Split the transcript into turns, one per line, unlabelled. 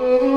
Mm-hmm.